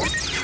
Bye.